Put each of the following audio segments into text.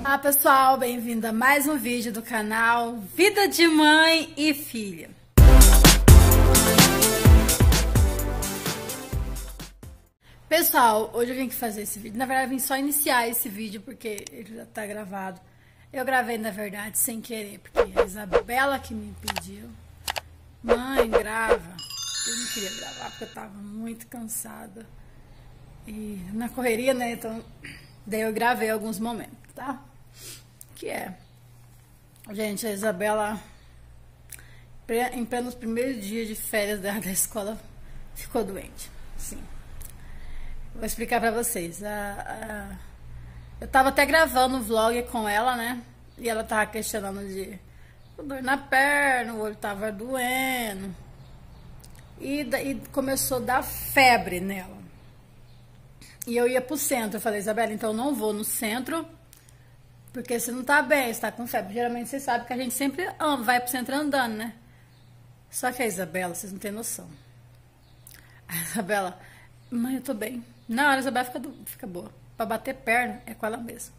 Olá pessoal, bem-vindo a mais um vídeo do canal Vida de Mãe e Filha. Pessoal, hoje eu vim aqui fazer esse vídeo. Na verdade, eu vim só iniciar esse vídeo porque ele já tá gravado. Eu gravei, na verdade, sem querer, porque a Isabela que me pediu. Mãe, grava. Eu não queria gravar porque eu tava muito cansada. E na correria, né? Então, daí eu gravei alguns momentos, tá? Que é. Gente, a Isabela, em plenos primeiros dias de férias dela da escola, ficou doente. Sim. Vou explicar pra vocês. A, a, eu tava até gravando um vlog com ela, né? E ela tava questionando de dor na perna, o olho tava doendo. E daí começou a dar febre nela. E eu ia pro centro. Eu falei, Isabela, então não vou no centro, porque você não tá bem, você tá com febre. Geralmente você sabe que a gente sempre ama, vai pro centro andando, né? Só que a Isabela, vocês não têm noção. A Isabela, mãe, eu tô bem. Na hora a Isabela fica, fica boa. Pra bater perna é com ela mesma.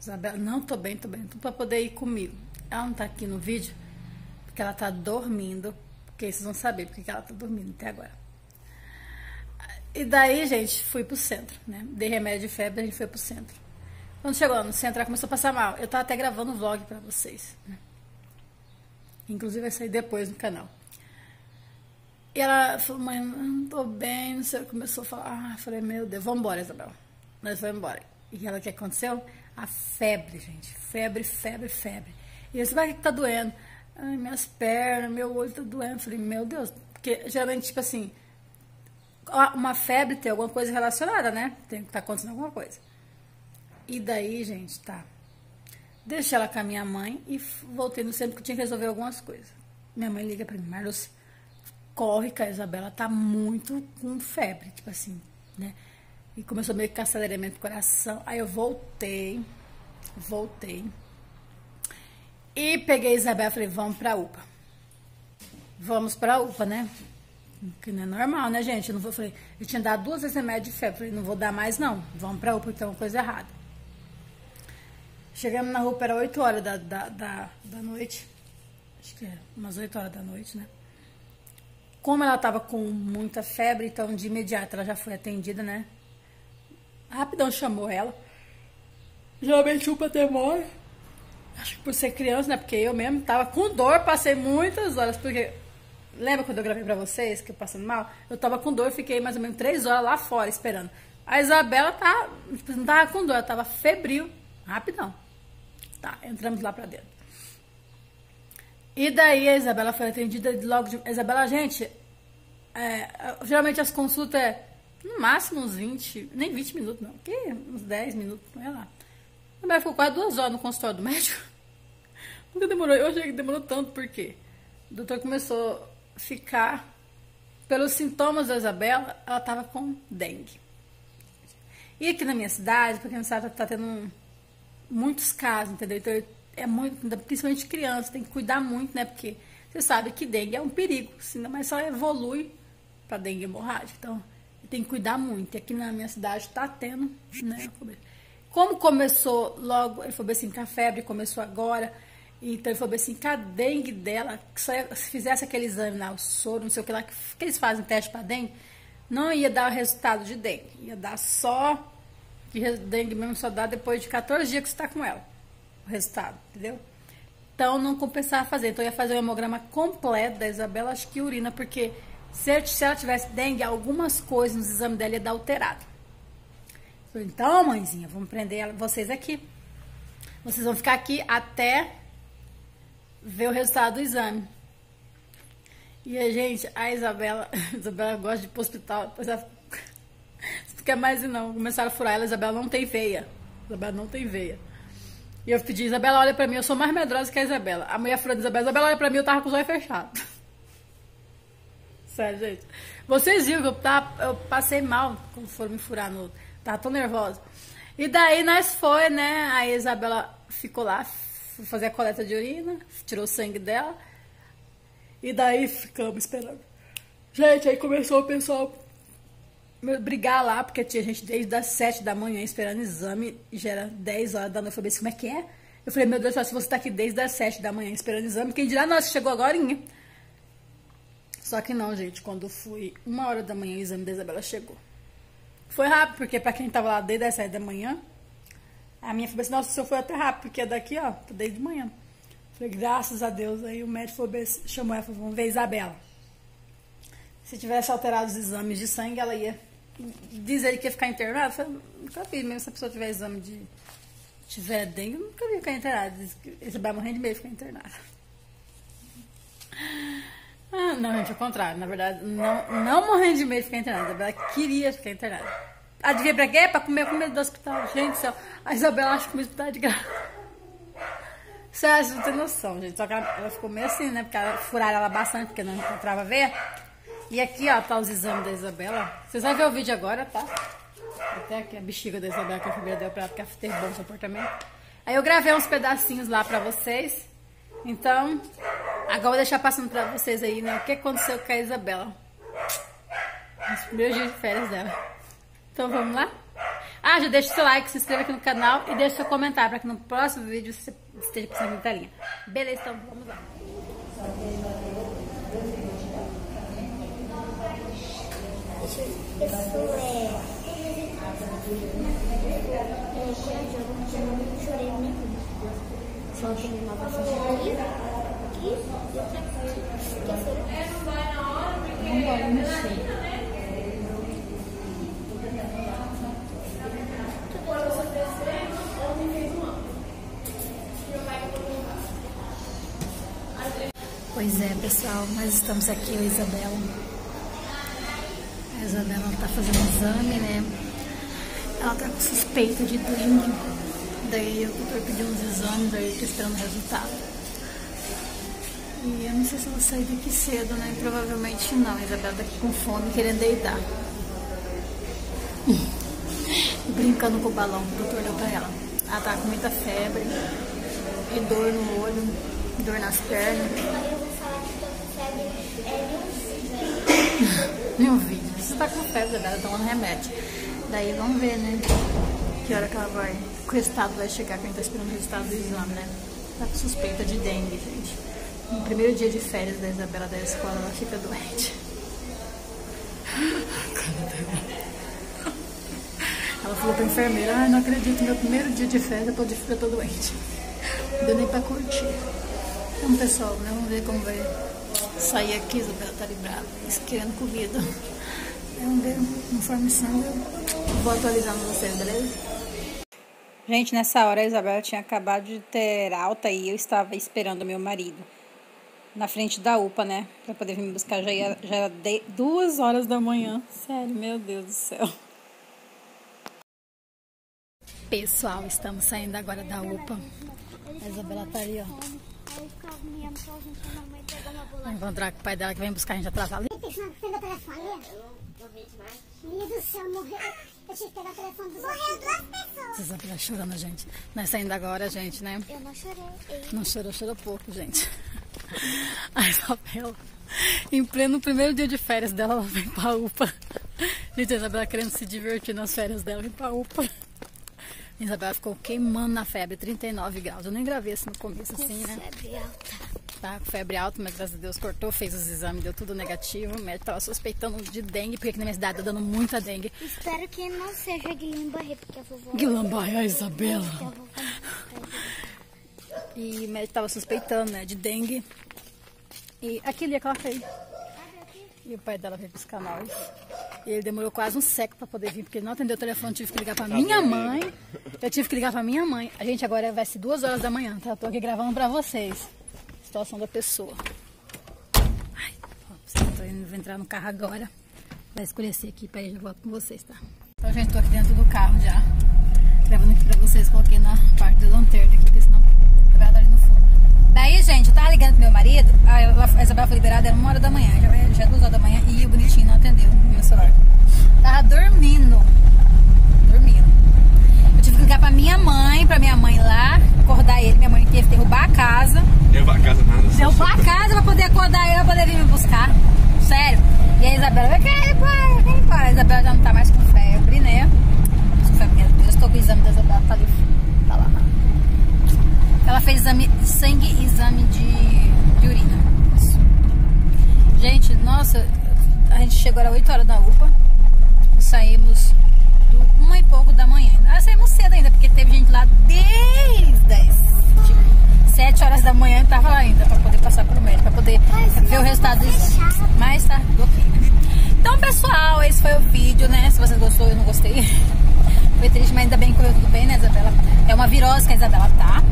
Isabela, não tô bem, tô bem. Tô pra poder ir comigo. Ela não tá aqui no vídeo, porque ela tá dormindo. Porque vocês vão saber porque ela tá dormindo até agora. E daí, gente, fui pro centro, né? Dei remédio de febre, a gente foi pro centro. Quando chegou no centro, ela começou a passar mal. Eu tava até gravando um vlog pra vocês, né? Inclusive vai sair depois no canal. E ela falou, mãe, não tô bem, não sei. Começou a falar, ah, falei, meu Deus, vamos embora, Isabel. Nós vamos embora. E ela, o que aconteceu? A febre, gente. Febre, febre, febre. E eu disse, vai, o que tá doendo? Ai, minhas pernas, meu olho tá doendo. Eu falei, meu Deus. Porque geralmente, tipo assim, uma febre tem alguma coisa relacionada, né? Tem que tá acontecendo alguma coisa. E daí, gente, tá. Deixei ela com a minha mãe e voltei no centro que tinha que resolver algumas coisas. Minha mãe liga pra mim, Marlos, corre que a Isabela tá muito com febre, tipo assim, né? E começou meio que aceleramento do coração. Aí eu voltei, voltei. E peguei a Isabela e falei, vamos pra UPA. Vamos pra UPA, né? Que não é normal, né, gente? Eu não vou, falei, eu tinha dado duas vezes remédio de febre. Falei, não vou dar mais, não. Vamos pra UPA, tem uma coisa errada. Chegamos na UPA, era 8 horas da, da, da, da noite. Acho que é umas 8 horas da noite, né? Como ela tava com muita febre, então de imediato ela já foi atendida, né? Rapidão chamou ela. Geralmente UPA demora. Acho que por ser criança, né? Porque eu mesmo tava com dor, passei muitas horas, porque Lembra quando eu gravei pra vocês que eu passando mal? Eu tava com dor, fiquei mais ou menos três horas lá fora esperando. A Isabela tá, tipo, não tava com dor, ela tava febril, rapidão. Tá, entramos lá pra dentro. E daí a Isabela foi atendida logo de. Isabela, gente, é, geralmente as consultas é no máximo uns 20, nem 20 minutos, não, que uns 10 minutos, olha lá. A Isabela ficou quase duas horas no consultório do médico. Nunca demorou, eu achei que demorou tanto, por quê? O doutor começou ficar, pelos sintomas da Isabela, ela estava com dengue. E aqui na minha cidade, para quem não sabe, tá tendo muitos casos, entendeu? Então, é muito, principalmente criança, tem que cuidar muito, né? Porque você sabe que dengue é um perigo, mas só evolui para dengue hemorrágica. Então, tem que cuidar muito. E aqui na minha cidade está tendo, né? Como começou logo, ele falou assim, que a febre começou agora, então ele falou assim, que a dengue dela, se fizesse aquele exame lá, o soro, não sei o que lá, que, eles fazem teste para dengue, não ia dar o resultado de dengue. Ia dar só, que dengue mesmo só dá depois de 14 dias que você está com ela, o resultado, entendeu? Então não compensava fazer. Então ia fazer o hemograma completo da Isabela, acho que urina, porque se, se ela tivesse dengue, algumas coisas nos exames dela ia dar alterado. Então, mãezinha, vamos prender vocês aqui. Vocês vão ficar aqui até ver o resultado do exame. E a gente, a Isabela, a Isabela gosta de ir pro hospital, depois ela quer mais ir não. Começaram a furar ela, a Isabela não tem veia. A Isabela não tem veia. E eu pedi, Isabela, olha pra mim, eu sou mais medrosa que a Isabela. A mulher furando Isabela, Isabela, olha pra mim, eu tava com os olhos fechados. Sério, gente. Vocês viram que eu, tava, eu passei mal quando foram me furar no. Tava tão nervosa. E daí nós foi, né? A Isabela ficou lá, Fui fazer a coleta de urina, tirou o sangue dela. E daí ficamos esperando. Gente, aí começou o pessoal brigar lá, porque tinha gente desde as 7 da manhã esperando exame, e já era 10 horas da noite. Eu falei assim, como é que é? Eu falei, meu Deus, se você tá aqui desde as 7 da manhã esperando exame, quem dirá, nossa, chegou agora. Só que não, gente, quando fui uma hora da manhã, o exame da Isabela chegou. Foi rápido, porque pra quem tava lá desde as 7 da manhã, a minha falou assim, nossa, o senhor foi até rápido, porque é daqui, ó, desde de manhã. Falei, graças a Deus. Aí o médico falou, chamou ela falou, vamos ver Isabela. Se tivesse alterado os exames de sangue, ela ia dizer que ia ficar internada. Eu falei, nunca vi, mesmo se a pessoa tiver exame de. tiver dengue, eu nunca vi ficar internada. Isabela morrendo de medo ficar internada. Ah, não, gente, ao contrário. Na verdade, não, não morrendo de medo ficar internada. A Isabela queria ficar internada. Adivinha pra quê? Pra comer comida do hospital. Gente céu, a Isabela acha que o hospital é de graça. Você não tem noção, gente. Só que ela, ela, ficou meio assim, né? Porque ela, furaram ela bastante, porque não encontrava ver. E aqui, ó, tá os exames da Isabela. Vocês vão ver o vídeo agora, tá? Até aqui a bexiga da Isabela que a família deu pra ela, porque ela teve bom comportamento. Aí eu gravei uns pedacinhos lá pra vocês. Então, agora vou deixar passando pra vocês aí, né? O que aconteceu com a Isabela. Nos primeiros dias de férias dela. Então, vamos lá? Ah, já deixa seu like, se inscreva aqui no canal e deixa seu comentário para que no próximo vídeo você esteja passando a telinha. Beleza, então vamos lá. Isso é chorei muito. Só tem uma bastante e. Não vai mexer. Pois é, pessoal, nós estamos aqui, a Isabela. Isabela está fazendo exame, né? Ela está com suspeita de dengue. Daí o doutor pediu uns exames, daí tô esperando o resultado. E eu não sei se vou sair daqui cedo, né? Provavelmente não. A Isabela tá aqui com fome, querendo deitar. Brincando com o balão que o doutor deu pra ela. Ela tá com muita febre e dor no olho, dor nas pernas. Meu vídeo. Você tá com febre, dela tomando remédio. Daí vamos ver, né? Que hora que ela vai. Que o resultado vai chegar, que a gente tá esperando o resultado do exame, né? Tá com suspeita de dengue, gente. No primeiro dia de férias da Isabela da escola, ela fica doente. Ela falou pra enfermeira, ai, ah, não acredito, meu primeiro dia de férias eu ficar tô doente. Não deu nem pra curtir. Então, pessoal, né? Vamos ver como vai sair aqui, Isabela tá librada, querendo comida. Vamos ver, conforme sendo, eu vou atualizando vocês, beleza? Gente, nessa hora a Isabela tinha acabado de ter alta e eu estava esperando meu marido. Na frente da UPA, né? Pra poder vir me buscar. Já, ia, já era de, duas horas da manhã. Sério, meu Deus do céu. Pessoal, estamos saindo agora da UPA. A Isabela tá ali, ó. Vou encontrar com o pai dela que vem buscar a gente atrasado. Meu céu, morreu. Eu tive que pegar o telefone dos Morreu duas pessoas. Vocês vão chorando, gente. Nós saindo agora, gente, né? Eu não chorei. Não chorou, chorou pouco, gente. A Isabela, em pleno primeiro dia de férias dela, ela vem pra UPA. Gente, a Isabela querendo se divertir nas férias dela, vem pra UPA. A Isabela ficou queimando na febre, 39 graus. Eu nem gravei assim no começo, assim, né? Febre alta. Tá com febre alta, mas graças a Deus cortou, fez os exames, deu tudo negativo. O médico tava suspeitando de dengue, porque aqui na minha cidade tá dando muita dengue. Espero que não seja Guillain-Barré, porque a vovó... Guillain-Barré, a Isabela. E o médico tava suspeitando, né, de dengue. E aqui ali, coloca aí. E o pai dela veio buscar nós. E ele demorou quase um século para poder vir, porque ele não atendeu o telefone, tive que ligar para minha mãe. Eu tive que ligar para minha mãe. A gente agora vai ser duas horas da manhã, tá? Eu tô aqui gravando para vocês. Situação da pessoa. Ai, tô indo, vou entrar no carro agora. Vai escurecer aqui, para eu volto com vocês, tá? Então, gente, tô aqui dentro do carro já. Gravando aqui pra vocês, coloquei na parte da lanterna aqui, porque senão vai ali no fundo. Daí, gente, eu tava ligando pro meu marido, a Isabela foi liberada, era uma hora da manhã, já, já é duas horas da manhã, e o bonitinho não atendeu meu celular. Tava dormindo. Dormindo. Eu tive que ligar pra minha mãe, pra minha mãe lá, acordar ele. Minha mãe teve que derrubar a casa. Derrubar a casa nada. Derrubar a casa pra poder acordar ele, pra poder vir me buscar. Sério. E a Isabela, vai querer ir embora, quer ir embora. A Isabela já não tá mais às 8 horas da UPA. Saímos do 1 e pouco da manhã. Nós saímos cedo ainda, porque teve gente lá desde as tipo, 7 horas da manhã e tava lá ainda, pra poder passar pro médico, pra poder Mas ver o resultado tá. Mais tarde do que. Então, pessoal, esse foi o vídeo, né? Se vocês gostou, eu não gostei. Foi triste, mas ainda bem que correu tudo bem, né, Isabela? É uma virose que a Isabela tá.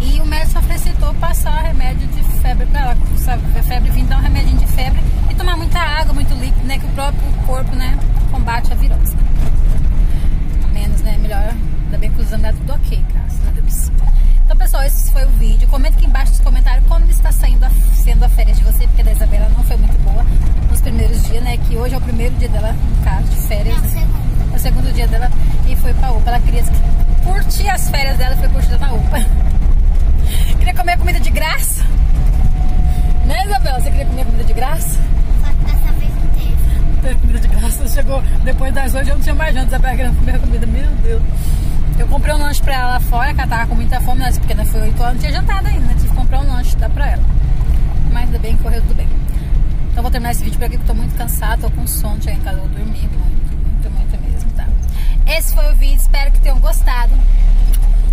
E o médico só aceitou passar remédio de febre pra ela. Sabe, a febre vindo dar um remedinho de febre tomar muita água, muito líquido, né? Que o próprio corpo, né, combate a virose. Menos, né? Melhor. Ainda bem que os exames tudo ok, graças a Deus. Então, pessoal, esse foi o vídeo. Comenta aqui embaixo nos comentários como está saindo a, sendo a férias de você, porque a da Isabela não foi muito boa nos primeiros dias, né? Que hoje é o primeiro dia dela, no caso, de férias. Né? segundo. É o segundo dia dela e foi pra UPA. Ela queria curtir as férias dela e foi curtida na UPA. queria comer comida de graça. Né, Isabela? Você queria comer comida de graça? Teve. Não comida de graça. Chegou depois das oito, eu não tinha mais janta. Isabela querendo comer comida. Meu Deus. Eu comprei um lanche pra ela fora, que ela tava com muita fome, né? porque ainda foi 8 horas, não tinha jantado ainda, né? Tive que comprar um lanche, dá pra ela. Mas ainda bem que correu tudo bem. Então vou terminar esse vídeo por aqui, que eu tô muito cansada, tô com sono, cheguei em casa, eu dormir muito, muito, muito mesmo, tá? Esse foi o vídeo, espero que tenham gostado.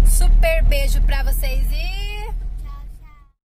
Super beijo pra vocês e